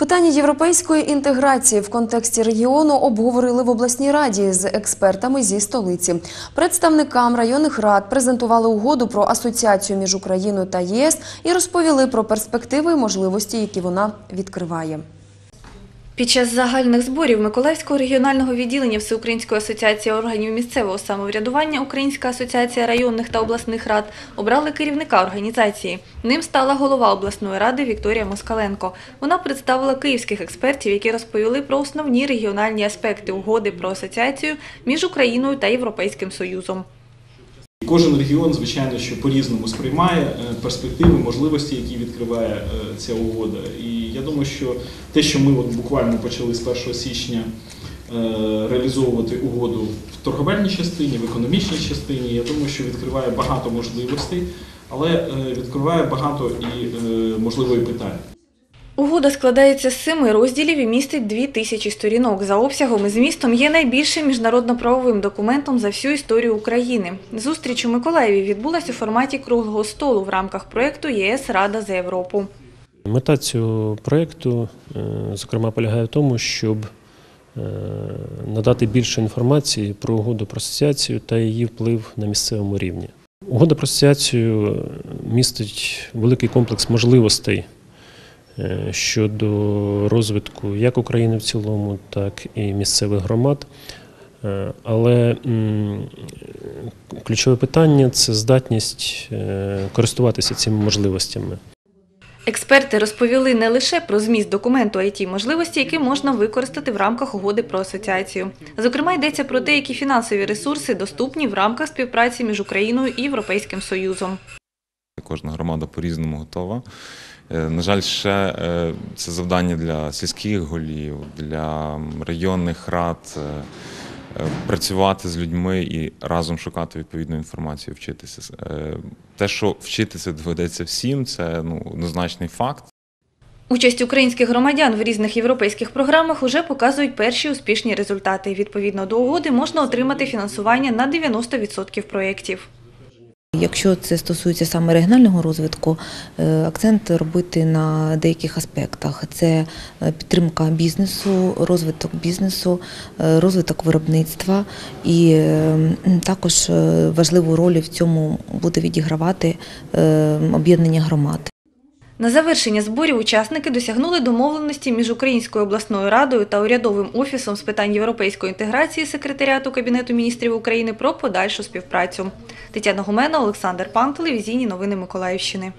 Питання європейської інтеграції в контексті регіону обговорили в обласній раді з експертами зі столиці. Представникам районних рад презентували угоду про асоціацію між Україною та ЄС і розповіли про перспективи і можливості, які вона відкриває. Під час загальних зборів Миколаївського регіонального відділення Всеукраїнської асоціації органів місцевого самоврядування Українська асоціація районних та обласних рад обрали керівника організації. Ним стала голова обласної ради Вікторія Москаленко. Вона представила київських експертів, які розповіли про основні регіональні аспекти угоди про асоціацію між Україною та Європейським Союзом. Кожен регіон, звичайно, що по-різному сприймає е, перспективи, можливості, які відкриває е, ця угода. І я думаю, що те, що ми от буквально почали з 1 січня е, реалізовувати угоду в торговельній частині, в економічній частині, я думаю, що відкриває багато можливостей, але відкриває багато і можливо і питань. Угода складається з семи розділів і містить дві тисячі сторінок. За обсягом і змістом є найбільшим міжнародно-правовим документом за всю історію України. Зустріч у Миколаєві відбулася у форматі круглого столу в рамках проєкту ЄС Рада за Європу. Мета цього проєкту, е, зокрема, полягає в тому, щоб е, надати більше інформації про угоду про асоціацію та її вплив на місцевому рівні. Угода про асоціацію містить великий комплекс можливостей е, щодо розвитку як України в цілому, так і місцевих громад. Е, Але ключове питання це здатність е, користуватися цими можливостями. Експерти розповіли не лише про зміст документу, а й ті можливості, які можна використати в рамках угоди про асоціацію. Зокрема, йдеться про те, які фінансові ресурси доступні в рамках співпраці між Україною і Європейським Союзом. Кожна громада по-різному готова. Е, На жаль, ще е, це завдання для сільських голів, для районних рад е, працювати з людьми і разом шукати відповідну інформацію, вчитися. Те, що вчитися доведеться всім, це ну, однозначний факт. Участь українських громадян в різних європейських програмах уже показують перші успішні результати. Відповідно до угоди можна отримати фінансування на 90% проєктів. Якщо це стосується саме регіонального розвитку, е, акцент робити на деяких аспектах: це е, підтримка бізнесу, розвиток бізнесу, е, розвиток виробництва, і е, також важливу роль в цьому буде відігравати е, об'єднання громад. На завершення зборів учасники досягнули домовленості між Українською обласною радою та урядовим офісом з питань європейської інтеграції секретаріату Кабінету міністрів України про подальшу співпрацю. Тетяна Гумена, Олександр Пан, телевізійні новини Миколаївщини.